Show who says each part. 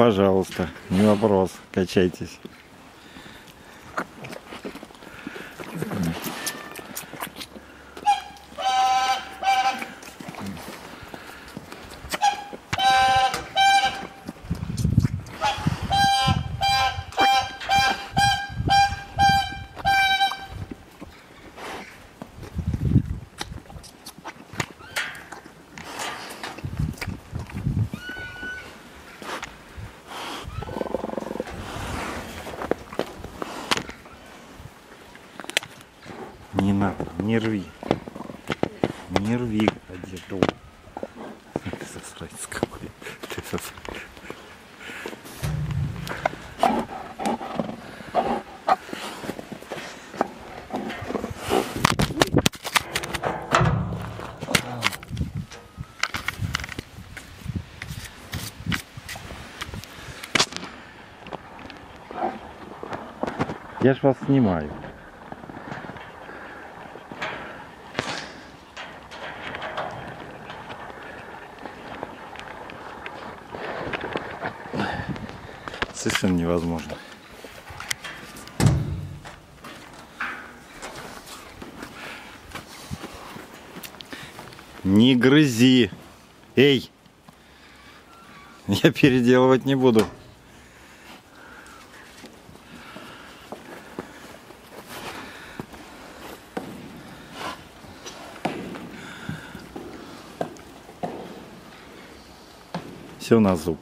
Speaker 1: Пожалуйста, не вопрос, качайтесь. Не надо, не рви. Не рви, какой. Ты засранец. Я ж вас снимаю. Совершенно невозможно. Не грызи. Эй! Я переделывать не буду. Все на зуб.